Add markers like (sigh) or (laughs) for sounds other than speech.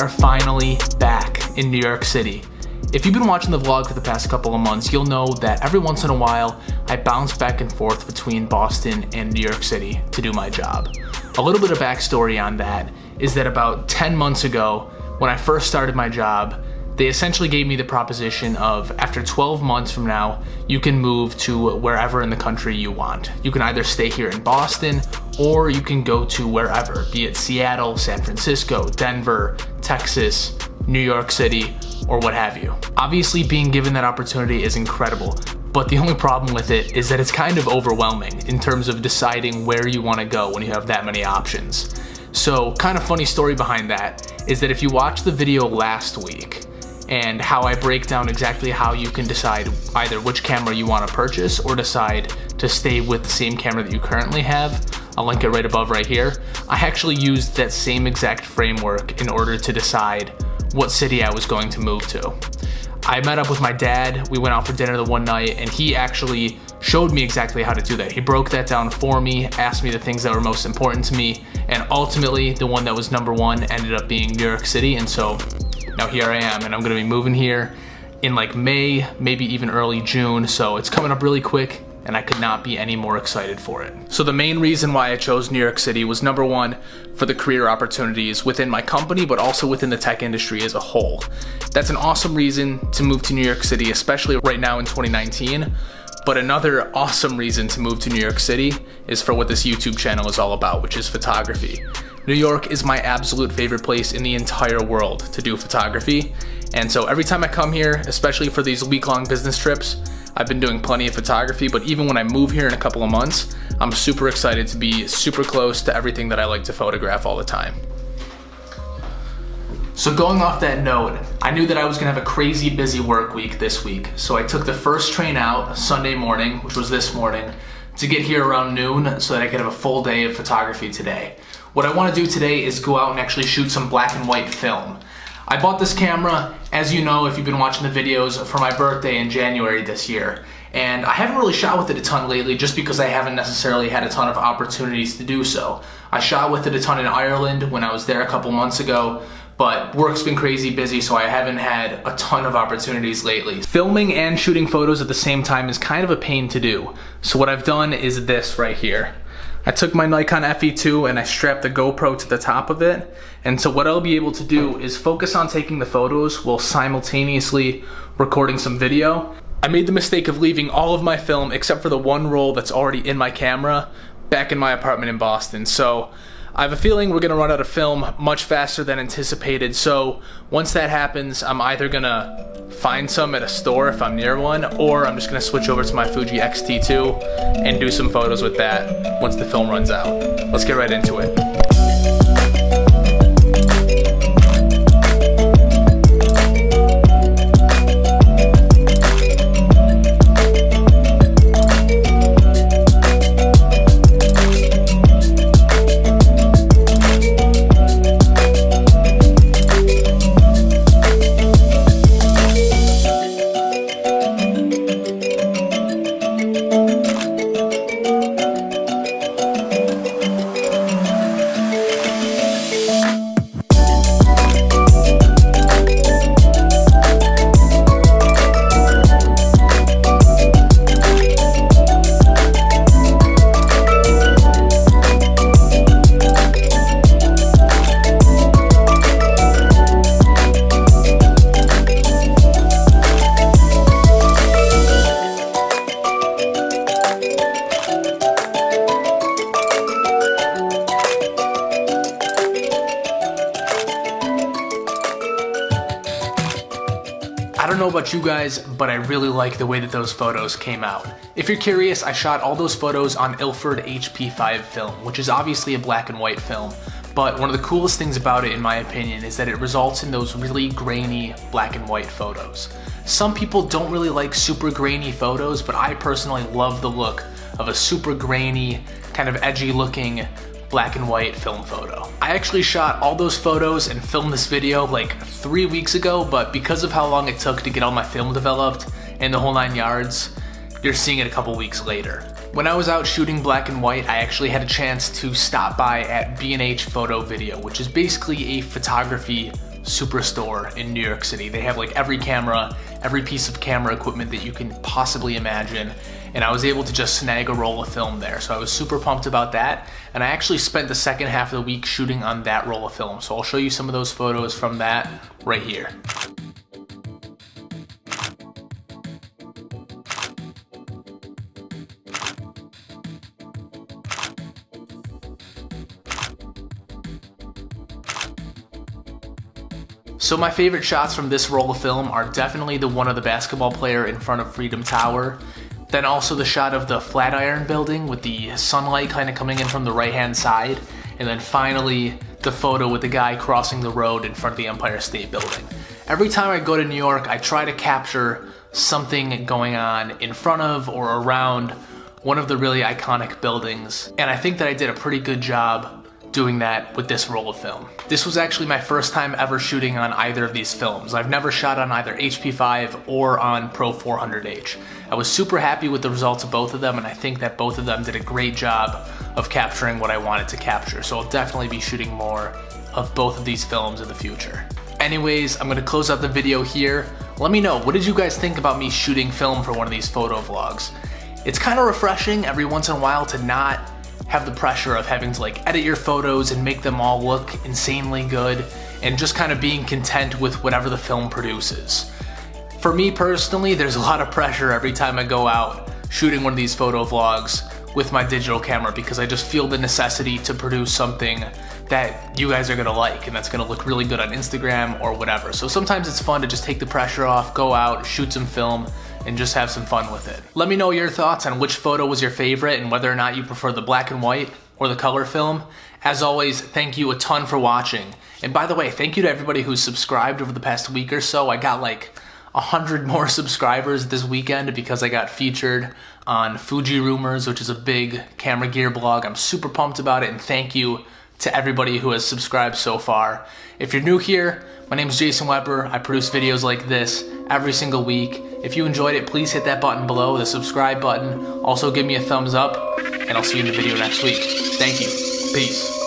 are finally back in New York City. If you've been watching the vlog for the past couple of months, you'll know that every once in a while, I bounce back and forth between Boston and New York City to do my job. A little bit of backstory on that is that about 10 months ago, when I first started my job, they essentially gave me the proposition of after 12 months from now, you can move to wherever in the country you want. You can either stay here in Boston or you can go to wherever, be it Seattle, San Francisco, Denver, Texas, New York City, or what have you. Obviously, being given that opportunity is incredible, but the only problem with it is that it's kind of overwhelming in terms of deciding where you want to go when you have that many options. So, kind of funny story behind that is that if you watched the video last week, and how I break down exactly how you can decide either which camera you want to purchase or decide to stay with the same camera that you currently have. I'll link it right above right here. I actually used that same exact framework in order to decide what city I was going to move to. I met up with my dad, we went out for dinner the one night, and he actually showed me exactly how to do that. He broke that down for me, asked me the things that were most important to me, and ultimately the one that was number one ended up being New York City, and so now here I am, and I'm gonna be moving here in like May, maybe even early June, so it's coming up really quick, and I could not be any more excited for it. So the main reason why I chose New York City was number one, for the career opportunities within my company, but also within the tech industry as a whole. That's an awesome reason to move to New York City, especially right now in 2019. But another awesome reason to move to New York City is for what this YouTube channel is all about, which is photography. New York is my absolute favorite place in the entire world to do photography. And so every time I come here, especially for these week-long business trips, I've been doing plenty of photography, but even when I move here in a couple of months, I'm super excited to be super close to everything that I like to photograph all the time. So going off that note, I knew that I was gonna have a crazy busy work week this week. So I took the first train out Sunday morning, which was this morning, to get here around noon so that I could have a full day of photography today. What I wanna do today is go out and actually shoot some black and white film. I bought this camera, as you know if you've been watching the videos, for my birthday in January this year. And I haven't really shot with it a ton lately just because I haven't necessarily had a ton of opportunities to do so. I shot with it a ton in Ireland when I was there a couple months ago, but work's been crazy busy so I haven't had a ton of opportunities lately. Filming and shooting photos at the same time is kind of a pain to do. So what I've done is this right here. I took my Nikon FE2 and I strapped the GoPro to the top of it. And so what I'll be able to do is focus on taking the photos while simultaneously recording some video. I made the mistake of leaving all of my film except for the one roll that's already in my camera back in my apartment in Boston. So I have a feeling we're gonna run out of film much faster than anticipated. So once that happens, I'm either gonna find some at a store if I'm near one, or I'm just gonna switch over to my Fuji X-T2 and do some photos with that once the film runs out. Let's get right into it. Know about you guys, but I really like the way that those photos came out. If you're curious, I shot all those photos on Ilford HP5 film, which is obviously a black and white film, but one of the coolest things about it, in my opinion, is that it results in those really grainy black and white photos. Some people don't really like super grainy photos, but I personally love the look of a super grainy, kind of edgy looking black and white film photo. I actually shot all those photos and filmed this video like three weeks ago, but because of how long it took to get all my film developed and the whole nine yards, you're seeing it a couple weeks later. When I was out shooting black and white, I actually had a chance to stop by at B&H Photo Video, which is basically a photography superstore in New York City. They have like every camera, every piece of camera equipment that you can possibly imagine. And I was able to just snag a roll of film there. So I was super pumped about that. And I actually spent the second half of the week shooting on that roll of film. So I'll show you some of those photos from that right here. So my favorite shots from this roll of film are definitely the one of the basketball player in front of Freedom Tower, then also the shot of the Flatiron building with the sunlight kind of coming in from the right hand side, and then finally the photo with the guy crossing the road in front of the Empire State Building. Every time I go to New York, I try to capture something going on in front of or around one of the really iconic buildings, and I think that I did a pretty good job doing that with this roll of film. This was actually my first time ever shooting on either of these films. I've never shot on either HP5 or on Pro 400H. I was super happy with the results of both of them and I think that both of them did a great job of capturing what I wanted to capture. So I'll definitely be shooting more of both of these films in the future. Anyways, I'm gonna close out the video here. Let me know, what did you guys think about me shooting film for one of these photo vlogs? It's kind of refreshing every once in a while to not have the pressure of having to like edit your photos and make them all look insanely good and just kind of being content with whatever the film produces. For me personally, there's a lot of pressure every time I go out shooting one of these photo vlogs with my digital camera because I just feel the necessity to produce something that you guys are gonna like and that's gonna look really good on Instagram or whatever. So sometimes it's fun to just take the pressure off, go out, shoot some film, and just have some fun with it. Let me know your thoughts on which photo was your favorite and whether or not you prefer the black and white or the color film. As always, thank you a ton for watching. And by the way, thank you to everybody who's subscribed over the past week or so. I got like a hundred (laughs) more subscribers this weekend because I got featured on Fuji Rumors, which is a big camera gear blog. I'm super pumped about it and thank you to everybody who has subscribed so far. If you're new here, my name is Jason Webber. I produce videos like this every single week. If you enjoyed it, please hit that button below, the subscribe button. Also give me a thumbs up, and I'll see you in the video next week. Thank you. Peace.